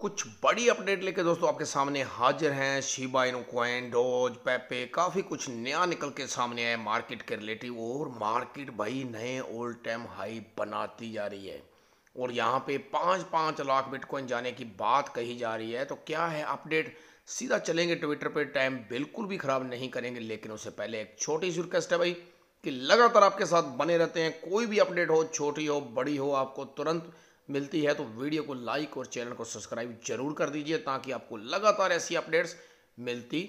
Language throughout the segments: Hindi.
कुछ बड़ी अपडेट लेके दोस्तों आपके सामने हाजिर हैं। शिबा इनो डोज पेपे, काफ़ी कुछ नया निकल के सामने आया मार्केट के रिलेटिव और मार्केट भाई नए ओल्ड टाइम हाई बनाती जा रही है। और यहाँ पे पाँच पाँच लाख बिटकॉइन जाने की बात कही जा रही है। तो क्या है अपडेट सीधा चलेंगे ट्विटर पे टाइम बिल्कुल भी ख़राब नहीं करेंगे, लेकिन उससे पहले एक छोटी सी रिक्वेस्ट है भाई कि लगातार आपके साथ बने रहते हैं। कोई भी अपडेट हो, छोटी हो, बड़ी हो, आपको तुरंत मिलती है तो वीडियो को लाइक और चैनल को सब्सक्राइब ज़रूर कर दीजिए ताकि आपको लगातार ऐसी अपडेट्स मिलती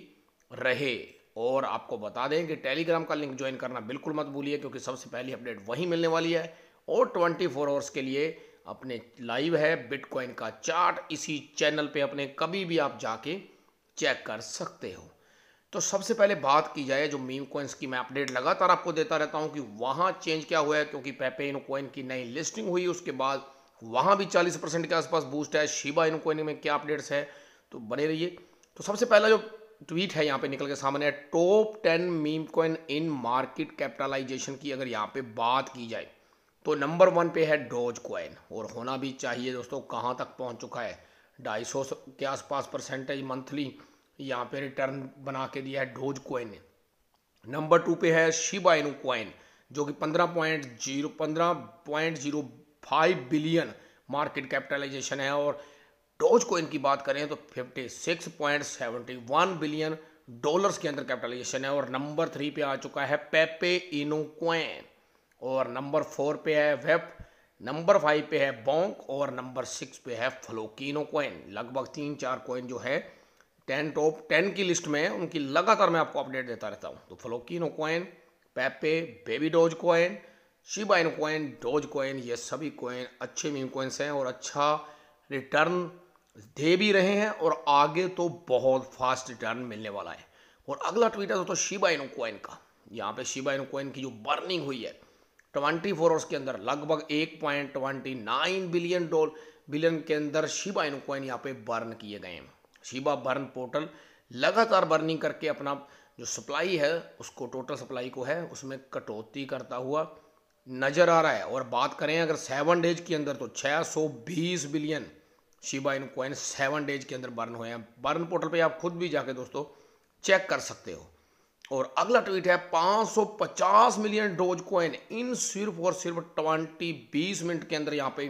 रहे। और आपको बता दें कि टेलीग्राम का लिंक ज्वाइन करना बिल्कुल मत भूलिए, क्योंकि सबसे पहली अपडेट वहीं मिलने वाली है। और 24 फोर आवर्स के लिए अपने लाइव है बिटकॉइन का चार्ट इसी चैनल पे अपने कभी भी आप जाके चेक कर सकते हो। तो सबसे पहले बात की जाए, जो मीम कोइंस की मैं अपडेट लगातार आपको देता रहता हूँ कि वहाँ चेंज क्या हुआ है, क्योंकि पेपे इन कोइन की नई लिस्टिंग हुई। उसके बाद वहाँ भी 40 परसेंट के आसपास बूस्ट है। शिबा इन में क्या अपडेट्स है? तो बने रहिए। तो सबसे पहला जो ट्वीट है यहाँ पे निकल के सामने top ten meme coin in market capitalization की अगर यहाँ पे बात की जाए तो नंबर वन पे है डोज कोइन और होना भी चाहिए दोस्तों, कहाँ तक पहुँच चुका है? ढाई सौ के आसपास परसेंटेज मंथली यहाँ पे रिटर्न बना के दिया है डोज कोइन ने। नंबर टू पे है शिबा इनू कोइन जो कि पंद्रह पॉइंट ज़ीरो पंद्रह point zero five billion market capitalization है और डोज कोइन की बात करें तो fifty six point seventy one billion dollars के अंदर कैपिटलाइजेशन है और नंबर थ्री पे आ चुका है पेपे इनो कोइन और नंबर फोर पे है वेब, नंबर फाइव पे है बोंक और नंबर सिक्स पे है फ्लोकिनो कोइन लगभग तीन चार कोइन जो है टेन टॉप टेन की लिस्ट में उनकी लगातार मैं आपको अपडेट देता रहता हूँ। तो Floki Inu coin Pepe baby doge coin Shiba Inu coin doge coin ये सभी कोइन अच्छे मीम कोइंस हैं और अच्छा रिटर्न दे भी रहे हैं और आगे तो बहुत फास्ट रिटर्न मिलने वाला है। और अगला ट्वीट है तो शिबा इन कोइन का। यहाँ पे शिबा इन कोइन की जो बर्निंग हुई है ट्वेंटी फोर आवर्स के अंदर लगभग एक पॉइंट ट्वेंटी नाइन बिलियन डॉल बिलियन के अंदर शिबा इन कोइन यहाँ पे बर्न किए गए हैं। शिबा बर्न पोर्टल लगातार बर्निंग करके अपना जो सप्लाई है, उसको टोटल सप्लाई को है, उसमें कटौती करता हुआ नज़र आ रहा है। और बात करें अगर सेवन डेज़ के अंदर तो 620 billion Shiba Inu coin seven days के अंदर बर्न हुए हैं। बर्न पोर्टल पे आप खुद भी जाके दोस्तों चेक कर सकते हो। और अगला ट्वीट है 550 मिलियन डोज कोइन इन सिर्फ़ और सिर्फ़ 20 20 मिनट के अंदर यहाँ पे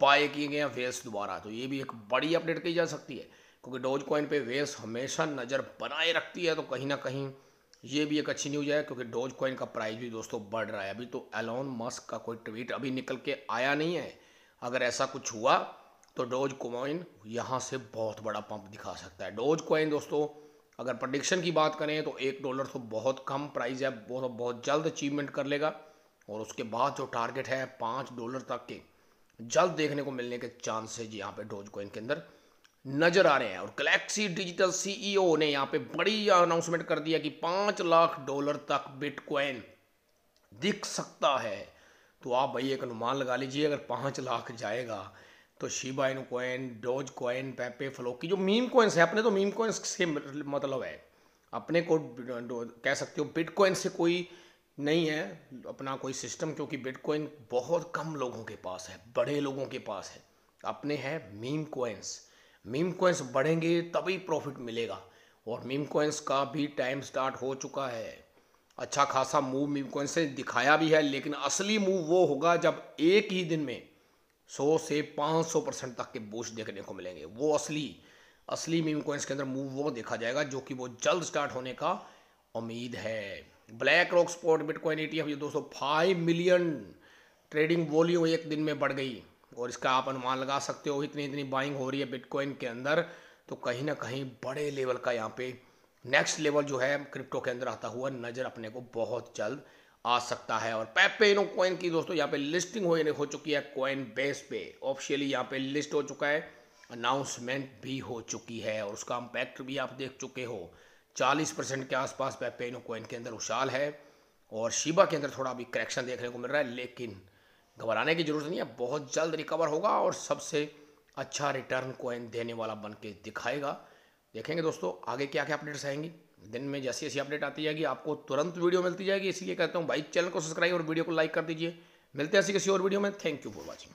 बाय किए गए हैं वेल्स दोबारा। तो ये भी एक बड़ी अपडेट की जा सकती है, क्योंकि डोज कोइन पे वेल्स हमेशा नज़र बनाए रखती है तो कहीं ना कहीं ये भी एक अच्छी न्यूज़ है, क्योंकि डोज कॉइन का प्राइस भी दोस्तों बढ़ रहा है। अभी तो एलोन मस्क का कोई ट्वीट अभी निकल के आया नहीं है। अगर ऐसा कुछ हुआ तो डोज कॉइन यहाँ से बहुत बड़ा पंप दिखा सकता है। डोज कॉइन दोस्तों, अगर प्रडिक्शन की बात करें तो एक डॉलर तो बहुत कम प्राइस है वो तो बहुत जल्द अचीवमेंट कर लेगा। और उसके बाद जो टारगेट है, पाँच डॉलर तक के, जल्द देखने को मिलने के चांसेज यहाँ पे डोज कॉइन के अंदर। नज़र आ रहे हैं और गलेक्सी डिजिटल सीईओ ने यहाँ पे बड़ी अनाउंसमेंट कर दिया कि पाँच लाख डॉलर तक बिटकॉइन दिख सकता है। तो आप भाई एक अनुमान लगा लीजिए, अगर पाँच लाख जाएगा तो Shiba Inu coin doge coin Pepe flow की जो मीम कोइंस है, अपने तो मीम कोइंस से मतलब है। अपने को कह सकते हो बिटकॉइन से कोई नहीं है, अपना कोई सिस्टम क्योंकि बिटकॉइन बहुत कम लोगों के पास है, बड़े लोगों के पास है। अपने हैं मीम कोइंस मीम कोइंस बढ़ेंगे, तभी प्रॉफिट मिलेगा। और मीम कोइंस का भी टाइम स्टार्ट हो चुका है। अच्छा खासा मूव मीम कोइंस से दिखाया भी है, लेकिन असली मूव वो होगा जब एक ही दिन में 100 से 500 परसेंट तक के बूस्ट देखने को मिलेंगे। वो असली असली मीम कोइंस के अंदर मूव वो देखा जाएगा, जो कि वो जल्द स्टार्ट होने का उम्मीद है। ब्लैक रॉक स्पॉट बिटकॉइन एटी ये दोस्तों फाइव मिलियन ट्रेडिंग वॉल्यूम एक दिन में बढ़ गई। और इसका आप अनुमान लगा सकते हो इतनी इतनी बाइंग हो रही है बिटकॉइन के अंदर तो कहीं ना कहीं बड़े लेवल का यहाँ पे नेक्स्ट लेवल जो है क्रिप्टो के अंदर आता हुआ नज़र अपने को बहुत जल्द आ सकता है। और पेपेनो कॉइन की दोस्तों यहाँ पे लिस्टिंग हो, हो चुकी है कॉइन बेस पे। ऑफिशियली यहाँ पे लिस्ट हो चुका है अनाउंसमेंट भी हो चुकी है और उसका इम्पैक्ट भी आप देख चुके हो। 40 परसेंट के आसपास पेपेनो कॉइन के अंदर उछाल है और शिबा के अंदर थोड़ा अभी करेक्शन देखने को मिल रहा है लेकिन घबराने की ज़रूरत नहीं है, बहुत जल्द रिकवर होगा और सबसे अच्छा रिटर्न कोइन देने वाला बन के दिखाएगा। देखेंगे दोस्तों, आगे क्या क्या अपडेट्स आएँगी। दिन में जैसी ऐसी अपडेट आती जाएगी, आपको तुरंत वीडियो मिलती जाएगी। इसलिए कहता हूँ, भाई चैनल को सब्सक्राइब और वीडियो को लाइक कर दीजिए। मिलते हैं ऐसी किसी और वीडियो में। Thank you for watching